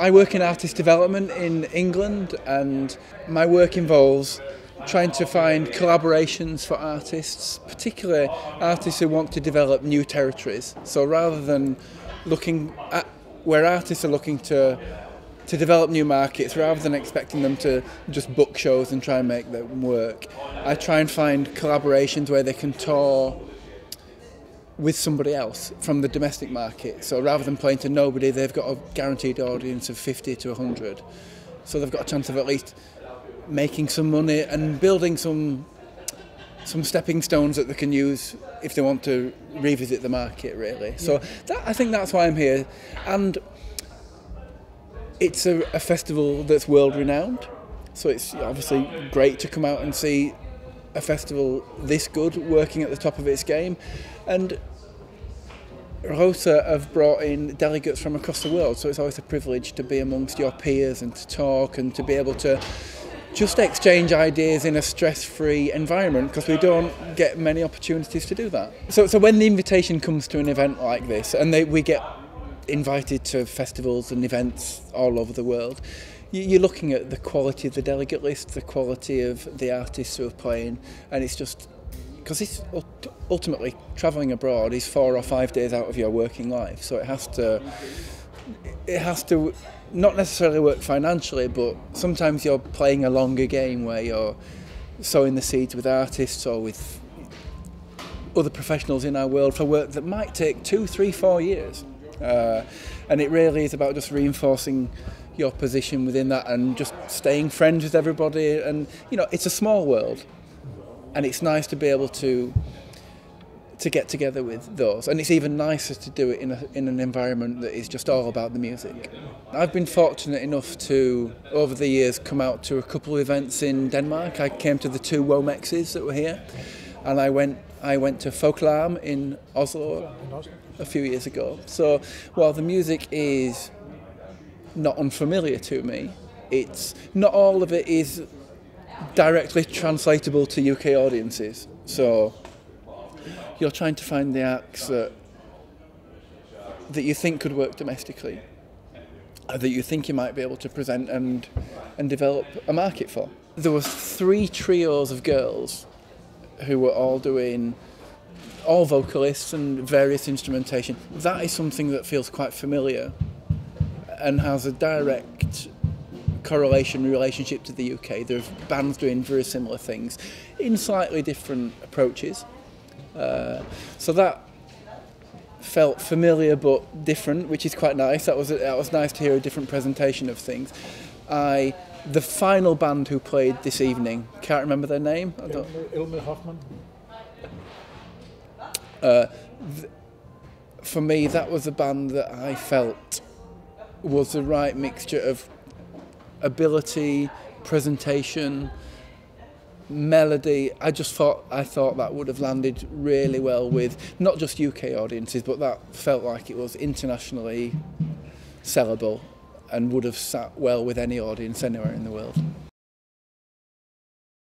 I work in artist development in England and my work involves trying to find collaborations for artists, particularly artists who want to develop new territories. So rather than looking at where artists are looking to to develop new markets rather than expecting them to just book shows and try and make them work. I try and find collaborations where they can tour with somebody else from the domestic market. So rather than playing to nobody, they've got a guaranteed audience of 50 to 100. So they've got a chance of at least making some money and building some some stepping stones that they can use if they want to revisit the market really. So that, I think that's why I'm here and it's a, a festival that's world renowned. So it's obviously great to come out and see a festival this good working at the top of its game and Rosa have brought in delegates from across the world so it's always a privilege to be amongst your peers and to talk and to be able to just exchange ideas in a stress-free environment because we don't get many opportunities to do that. So, so when the invitation comes to an event like this and they, we get invited to festivals and events all over the world, you're looking at the quality of the delegate list, the quality of the artists who are playing, and it's just because it's ultimately travelling abroad is four or five days out of your working life, so it has to it has to not necessarily work financially, but sometimes you're playing a longer game where you're sowing the seeds with artists or with other professionals in our world for work that might take two, three, four years. Uh, and it really is about just reinforcing your position within that and just staying friends with everybody. And you know, it's a small world, and it's nice to be able to to get together with those. And it's even nicer to do it in, a, in an environment that is just all about the music. I've been fortunate enough to, over the years, come out to a couple of events in Denmark. I came to the two Womexes that were here, and I went I went to Folkelarm in Oslo a few years ago. So while the music is not unfamiliar to me, it's not all of it is directly translatable to UK audiences. So you're trying to find the acts that that you think could work domestically, that you think you might be able to present and and develop a market for. There were three trios of girls who were all doing all vocalists and various instrumentation. That is something that feels quite familiar and has a direct correlation relationship to the UK. There are bands doing very similar things in slightly different approaches. Uh, so that felt familiar but different, which is quite nice. That was that was nice to hear a different presentation of things. I the final band who played this evening, can't remember their name. Ilmer Hoffman. Uh, th- for me, that was a band that I felt was the right mixture of ability, presentation, melody. I just thought I thought that would have landed really well with not just UK audiences, but that felt like it was internationally sellable and would have sat well with any audience anywhere in the world.